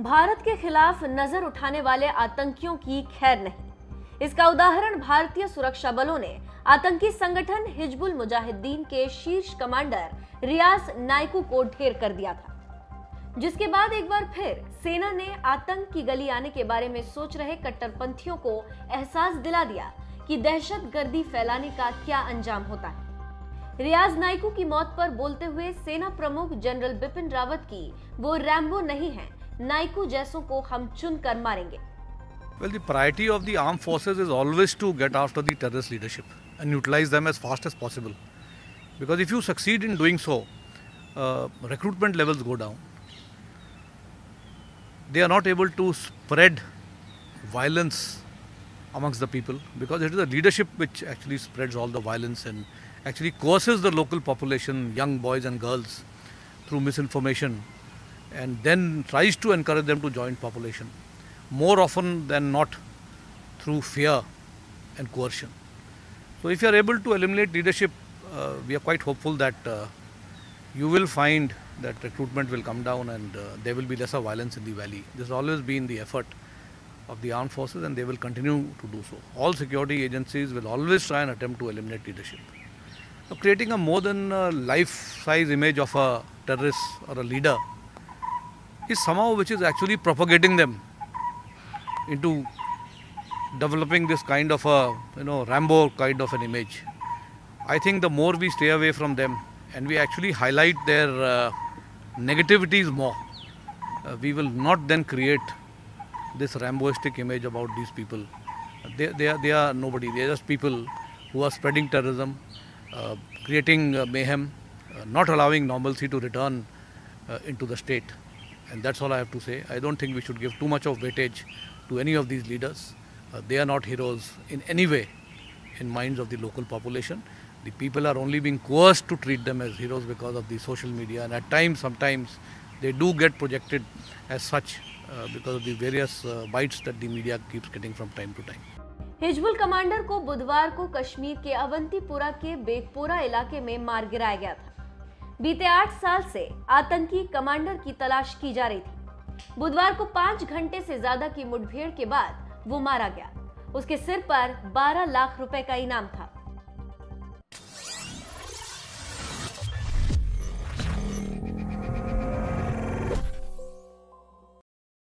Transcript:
भारत के खिलाफ नज़र उठाने वाले आतंकियों की खैर नहीं। इसका उदाहरण भारतीय सुरक्षा बलों ने आतंकी संगठन हिजबुल मुजाहिदीन के शीर्ष कमांडर रियाज नायकू को ढेर कर दिया था। जिसके बाद एक बार फिर सेना ने आतंक की गली आने के बारे में सोच रहे कट्टरपंथियों को एहसास दिला दिया कि दहशत गर्दी फैलाने का क्या अंजाम होता है। रियाज नायकू की मौत पर बोलते हुए सेना प्रमुख जनरल बिपिन रावत की वो रैम्बो नहीं है नायकू जैसों को हम चुन कर मारेंगे Well, the priority of the armed forces is always to get after the terrorist leadership and utilize them as fast as possible. Because if you succeed in doing so, uh, recruitment levels go down. They are not able to spread violence amongst the people because it is the leadership which actually spreads all the violence and actually coerces the local population, young boys and girls, through misinformation and then tries to encourage them to join population more often than not through fear and coercion. So, if you are able to eliminate leadership, uh, we are quite hopeful that uh, you will find that recruitment will come down and uh, there will be lesser violence in the valley. This has always been the effort of the armed forces and they will continue to do so. All security agencies will always try and attempt to eliminate leadership. Creating a more than life size image of a terrorist or a leader is somehow which is actually propagating them into developing this kind of a you know Rambo kind of an image. I think the more we stay away from them and we actually highlight their uh, negativities more, uh, we will not then create this Ramboistic image about these people. They, they, are, they are nobody, they are just people who are spreading terrorism, uh, creating uh, mayhem, uh, not allowing normalcy to return uh, into the state. And that's all I have to say. I don't think we should give too much of weightage to any of these leaders. Uh, they are not heroes in any way in minds of the local population. The people are only being coerced to treat them as heroes because of the social media and at times, sometimes they do get projected as such uh, because of the various uh, bites that the media keeps getting from time to time. Hizbul commander को बुधवार को कश्मीर के अवंतीपुरा के बेगपोरा इलाके में मार गिराया गया था बीते आठ साल से आतंकी कमांडर की तलाश की जा रही थी। बुधवार को पाँच घंटे से ज़्यादा की मुठभेड़ के बाद वो मारा गया। उसके सिर पर 12 लाख रुपए का इनाम था।